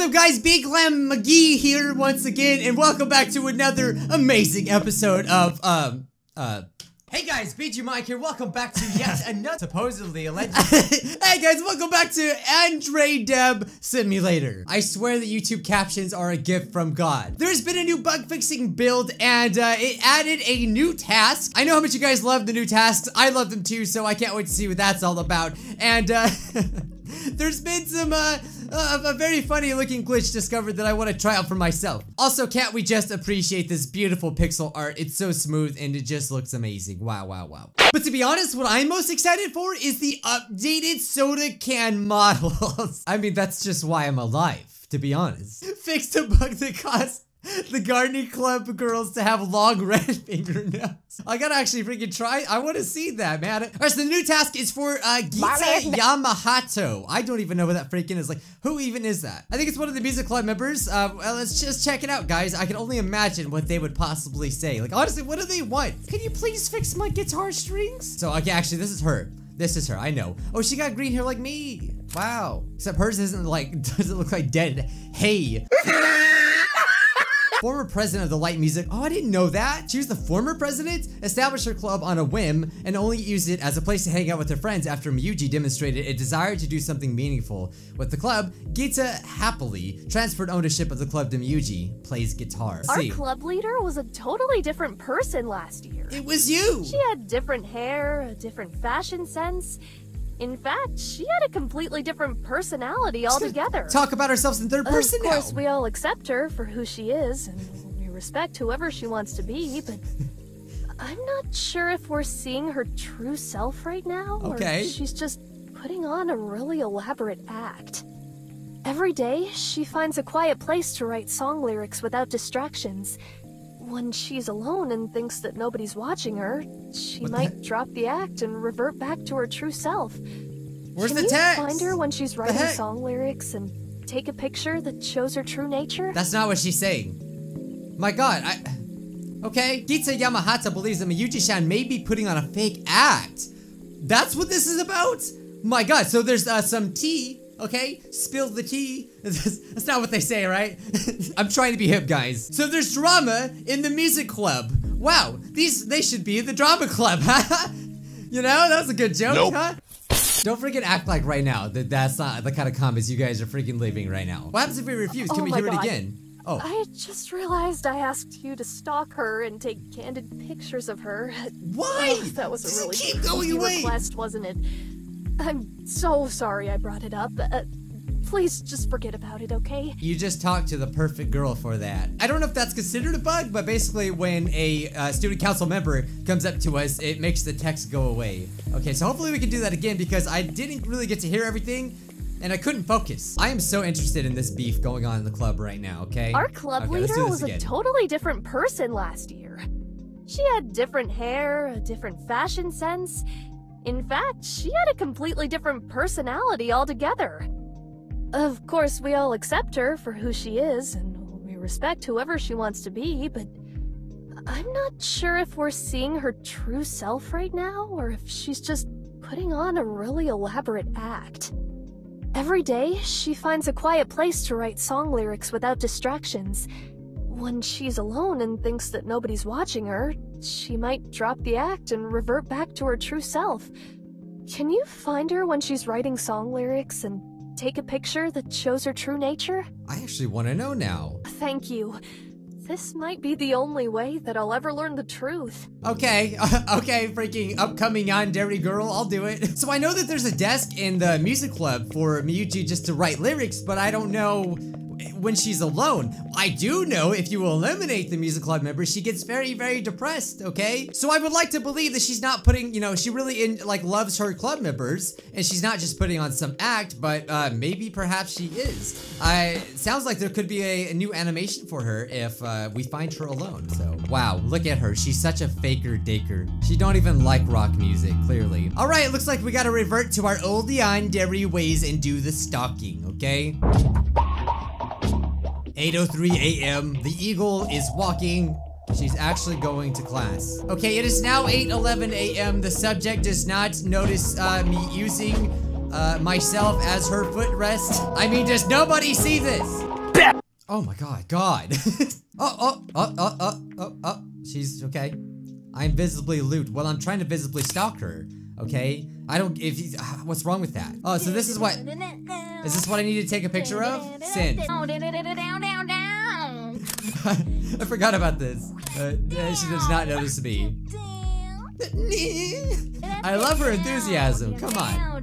What's up guys, Big Lamb McGee here once again, and welcome back to another amazing episode of, um, uh, Hey guys, Bijuu Mike here, welcome back to yet another supposedly alleged- Hey guys, welcome back to Andre Deb Simulator. I swear that YouTube captions are a gift from God. There's been a new bug fixing build and uh, it added a new task. I know how much you guys love the new tasks, I love them too, so I can't wait to see what that's all about. And uh, there's been some uh, uh, a very funny looking glitch discovered that I want to try out for myself. Also, can't we just appreciate this beautiful pixel art? It's so smooth and it just looks amazing. Wow, wow, wow. But to be honest, what I'm most excited for is the updated soda can models. I mean, that's just why I'm alive, to be honest. Fixed a bug that caused the gardening club girls to have long red fingernails. I gotta actually freaking try. I want to see that, man. Alright, so the new task is for uh, Gita Yamahato. I don't even know what that freaking is. Like, who even is that? I think it's one of the music club members. Uh, well, let's just check it out, guys. I can only imagine what they would possibly say. Like, honestly, what do they want? Can you please fix my guitar strings? So, okay, actually, this is her. This is her, I know. Oh, she got green hair like me. Wow. Except hers isn't like, doesn't look like dead. Hey. Former president of the light music. Oh, I didn't know that. She was the former president. Established her club on a whim and only used it as a place to hang out with her friends after Miyuji demonstrated a desire to do something meaningful. With the club, Gita happily transferred ownership of the club to Miyuji. Plays guitar. Our See, club leader was a totally different person last year. it was you. She had different hair, a different fashion sense. In fact, she had a completely different personality altogether. Talk about ourselves in third person. of course, now. we all accept her for who she is, and we respect whoever she wants to be, but I'm not sure if we're seeing her true self right now, Okay. or she's just putting on a really elaborate act. Every day, she finds a quiet place to write song lyrics without distractions. When she's alone and thinks that nobody's watching her, she What might drop the act and revert back to her true self. Where's Can the text? find her when she's writing song lyrics and take a picture that shows her true nature? That's not what she's saying. My god, I... Okay, Gita Yamahato believes that Miyuji-san may be putting on a fake act. That's what this is about? My god, so there's uh, some tea, okay? Spilled the tea. That's not what they say, right? I'm trying to be hip, guys. So there's drama in the music club. Wow, these, they should be the drama club, You know, that was a good joke, Nope. huh? Don't freaking act like right now that that's not the kind of comments you guys are freaking living right now. What happens if we refuse? Can Oh we my hear it again? Oh, I just realized I asked you to stalk her and take candid pictures of her. why? Oh, that was a really keep going cheeky away. request, wasn't it? I'm so sorry I brought it up. Uh, please just forget about it, okay? You just talked to the perfect girl for that. I don't know if that's considered a bug, but basically when a uh, student council member comes up to us, it makes the text go away. Okay, so hopefully we can do that again because I didn't really get to hear everything and I couldn't focus. I am so interested in this beef going on in the club right now, okay? Our club Okay, leader was a totally different person last year. She had different hair, a different fashion sense. In fact, she had a completely different personality altogether. Of course, we all accept her for who she is, and we respect whoever she wants to be, but I'm not sure if we're seeing her true self right now, or if she's just putting on a really elaborate act. Every day, she finds a quiet place to write song lyrics without distractions. When she's alone and thinks that nobody's watching her, she might drop the act and revert back to her true self. Can you find her when she's writing song lyrics and take a picture that shows her true nature? I actually want to know now. Thank you. This might be the only way that I'll ever learn the truth. Okay, okay, freaking upcoming on Dairy girl, I'll do it. So I know that there's a desk in the music club for Miyuji just to write lyrics, but I don't know when she's alone. I do know if you eliminate the music club member, she gets very, very depressed, okay? So I would like to believe that she's not putting, you know, she really in like loves her club members and she's not just putting on some act, but uh, maybe perhaps she is. I sounds like there could be a, a new animation for her if uh, we find her alone. So wow, look at her. She's such a faker daker. She don't even like rock music, clearly. All right, looks like we gotta revert to our old yandere ways and do the stalking, okay? 8.03 a.m. The Eagle is walking. She's actually going to class. Okay, it is now 8.11 a.m. The subject does not notice uh, me using uh, myself as her footrest. I mean, does nobody see this? Oh my god, God. oh, oh, oh, oh, oh, oh, oh. She's okay. I'm visibly loot. Well, I'm trying to visibly stalk her. Okay? I don't, if you, what's wrong with that? Oh, so this is what, is this what I need to take a picture of? Sin. I forgot about this. Uh, she does not notice me. I love her enthusiasm. Come on.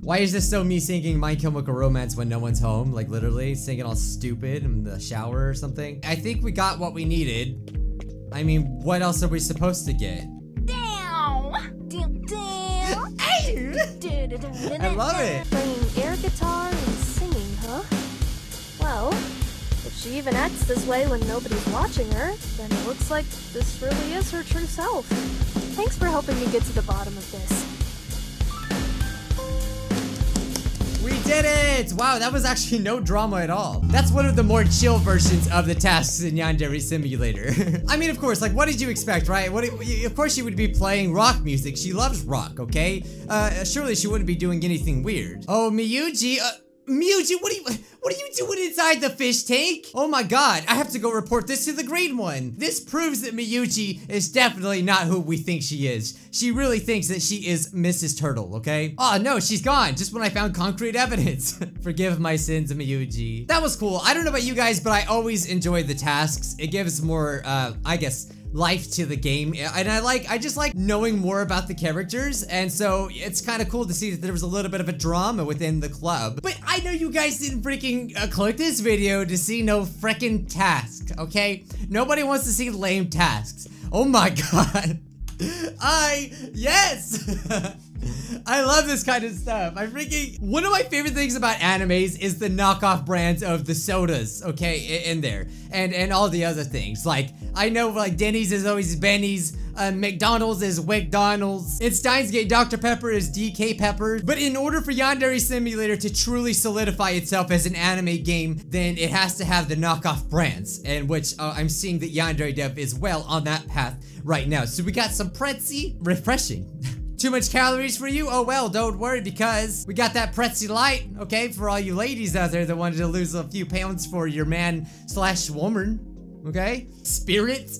Why is this so me singing My Chemical Romance when no one's home? Like literally singing all stupid in the shower or something? I think we got what we needed. I mean, what else are we supposed to get? I love it. Playing air guitar and singing, huh? Well, if she even acts this way when nobody's watching her, then it looks like this really is her true self. Thanks for helping me get to the bottom of this. Wow, that was actually no drama at all. That's one of the more chill versions of the tasks in Yandere Simulator. I mean, of course, like, what did you expect, right? What? Of course she would be playing rock music. She loves rock, okay? Uh, surely she wouldn't be doing anything weird. Oh, Miyuji, uh, Miyuji, what are you what are you doing inside the fish tank? Oh my god, I have to go report this to the green one. This proves that Miyuji is definitely not who we think she is. She really thinks that she is Mrs. Turtle, okay? Oh no, she's gone, just when I found concrete evidence. Forgive my sins, Miyuji. That was cool. I don't know about you guys, but I always enjoy the tasks. It gives more, uh, I guess, life to the game. And I like I just like knowing more about the characters. And so it's kind of cool to see that there was a little bit of a drama within the club. But I know you guys didn't freaking uh, click this video to see no freaking tasks okay? Nobody wants to see lame tasks. Oh my god. I yes I love this kind of stuff. I freaking one of my favorite things about animes is the knockoff brands of the sodas, okay, in there, and and all the other things. Like I know, like Denny's is always Benny's, uh, McDonald's is McDonald's, and Steins Gate Dr Pepper is DK Pepper. But in order for Yandere Simulator to truly solidify itself as an anime game, then it has to have the knockoff brands, and which uh, I'm seeing that Yandere Dev is well on that path right now. So we got some Pretzi, refreshing. Too much calories for you? Oh well, don't worry because we got that Pretzi Light, okay? For all you ladies out there that wanted to lose a few pounds for your man slash woman, okay? Spirit?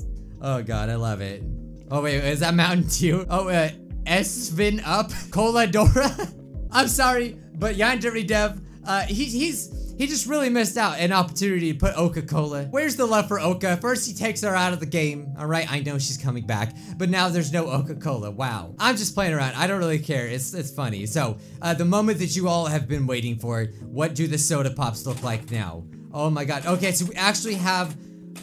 Oh god, I love it. Oh wait, is that Mountain Dew? Oh, uh, Esvin up? Cola Dora? I'm sorry, but Yandere Dev, uh, he, he's he just really missed out an opportunity to put Oka-Cola. Where's the love for Oka? First he takes her out of the game. All right, I know she's coming back, but now there's no Oka-Cola. Wow. I'm just playing around. I don't really care. It's, it's funny. So, uh, the moment that you all have been waiting for, what do the soda pops look like now? Oh my god. Okay, so we actually have,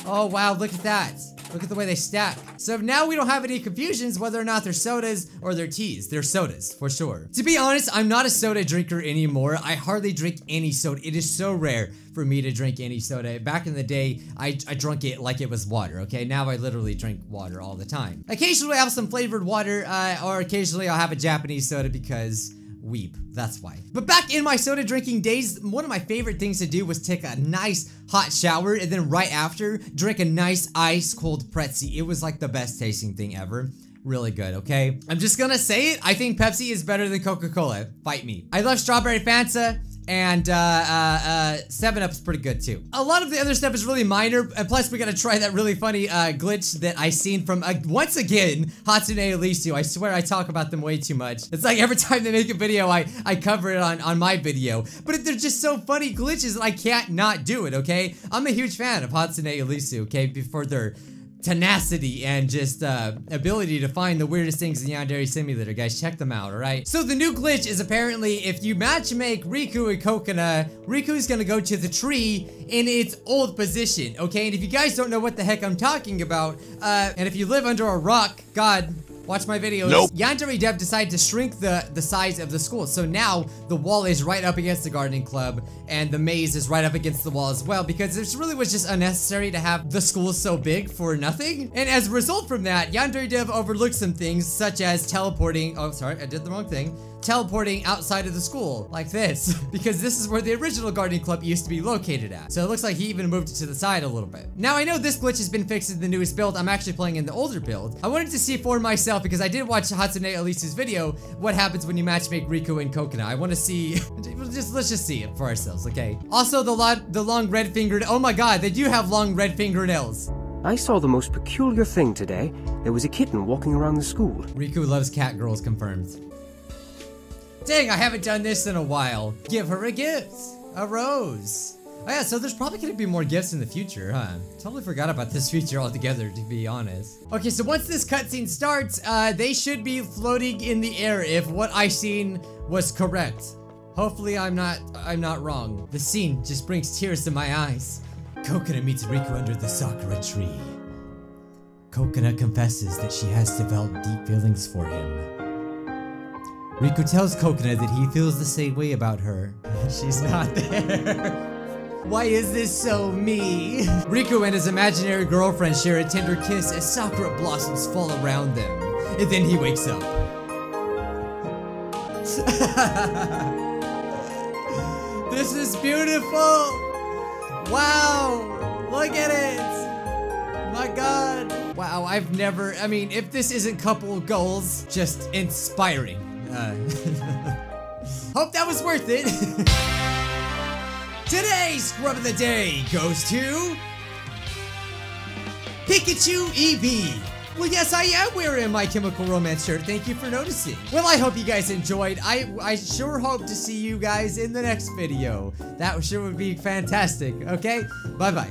oh wow, look at that. Look at the way they stack. So now we don't have any confusions whether or not they're sodas or they're teas. They're sodas, for sure. To be honest, I'm not a soda drinker anymore. I hardly drink any soda. It is so rare for me to drink any soda. Back in the day, I, I drunk it like it was water, okay? Now I literally drink water all the time. Occasionally I have some flavored water, uh, or occasionally I'll have a Japanese soda because weep. That's why. But back in my soda drinking days, one of my favorite things to do was take a nice hot shower and then right after, drink a nice ice cold Pretzi. It was like the best tasting thing ever really good, okay? I'm just gonna say it. I think Pepsi is better than Coca-Cola. Fight me. I love strawberry Fanta and uh, uh, uh, 7-Up's pretty good too. A lot of the other stuff is really minor, and plus we gotta try that really funny uh, glitch that I seen from, uh, once again, Hatsune Elissu. I swear I talk about them way too much. It's like every time they make a video, I, I cover it on, on my video. But if they're just so funny glitches I can't not do it, okay? I'm a huge fan of Hatsune Elissu, okay? Before their tenacity and just uh, ability to find the weirdest things in Yandere Simulator. Guys, check them out, alright? So the new glitch is apparently if you match make Riku and Kokona, Riku is gonna go to the tree in its old position, okay? And if you guys don't know what the heck I'm talking about, uh, and if you live under a rock, God, watch my videos. Nope. Yandere Dev decided to shrink the, the size of the school. So now the wall is right up against the gardening club and the maze is right up against the wall as well because it really was just unnecessary to have the school so big for nothing. And as a result from that, Yandere Dev overlooked some things such as teleporting. Oh, sorry, I did the wrong thing teleporting outside of the school, like this, because this is where the original gardening club used to be located at. So it looks like he even moved it to the side a little bit. Now I know this glitch has been fixed in the newest build. I'm actually playing in the older build. I wanted to see for myself because I did watch Hatsune Elissu's video, what happens when you matchmake Riku and Coconut. I want to see, just let's just see it for ourselves, okay? Also the lot, the long red fingered, oh my god, they do have long red fingernails. I saw the most peculiar thing today. There was a kitten walking around the school. Riku loves cat girls confirmed. Dang, I haven't done this in a while. Give her a gift. A rose. Oh yeah, so there's probably gonna be more gifts in the future, huh? Totally forgot about this feature altogether, to be honest. Okay, so once this cutscene starts, uh, they should be floating in the air if what I seen was correct. Hopefully I'm not, I'm not wrong. The scene just brings tears to my eyes. Kokona meets Riku under the sakura tree. Kokona confesses that she has developed deep feelings for him. Riku tells Kokona that he feels the same way about her. She's not there. Why is this so me? Riku and his imaginary girlfriend share a tender kiss as sakura blossoms fall around them. And then he wakes up. this is beautiful! Wow! Look at it! My god! Wow, I've never, I mean, if this isn't couple goals, just inspiring. Uh, hope that was worth it. Today's scrub of the day goes to Pikachu EV. Well, yes, I am wearing my Chemical Romance shirt. Thank you for noticing. Well, I hope you guys enjoyed. I I sure hope to see you guys in the next video. That sure would be fantastic. Okay, bye bye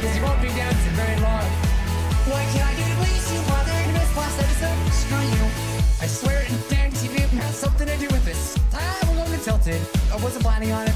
Cause you won't be dancing very long. Why can't I do it, please, you mother? In this last episode, screw you. I swear, dang TV has something to do with this. I was a little tilted. I wasn't planning on it.